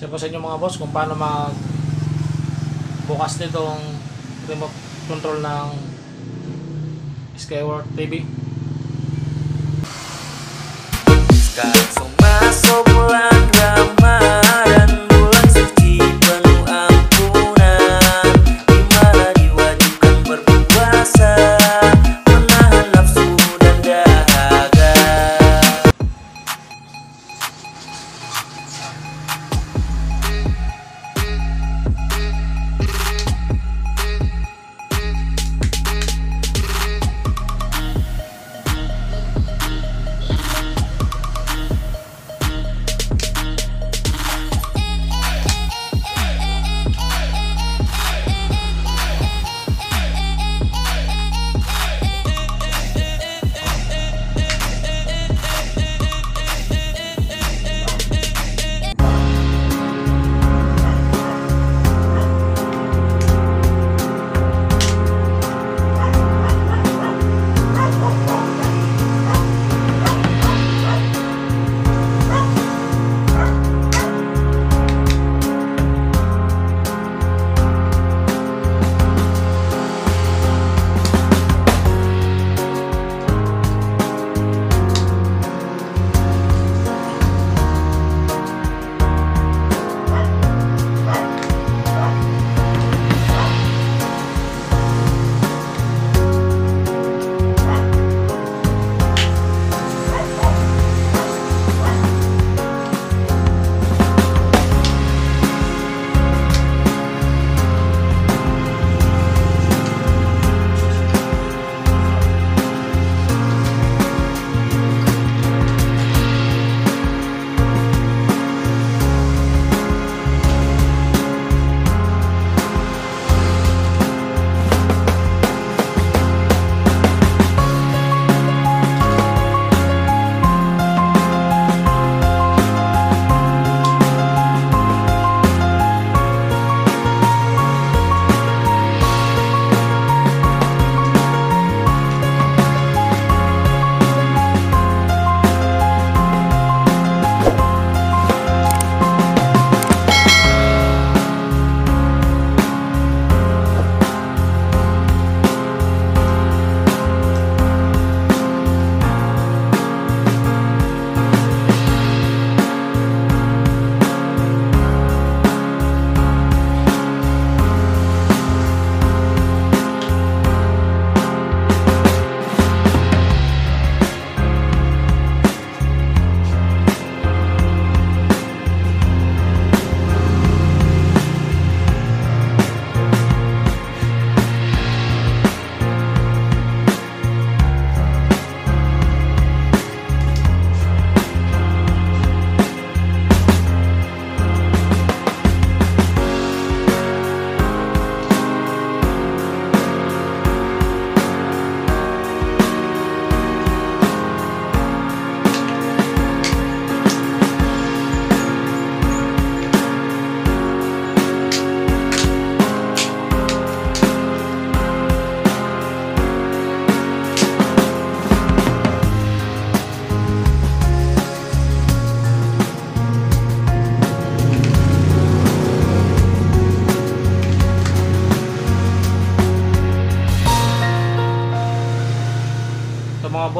share ko sa inyo mga boss kung paano mag bukas nitong remote control ng Skyward TV Sekarang masuk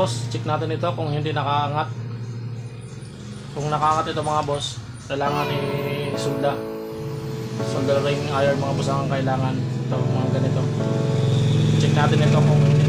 boss check natin ito kung hindi nakaangat. Kung nakaangat ito mga boss kailangan ni solda solda ring iron mga boss ang kailangan ito mga ganito. Check natin ito kung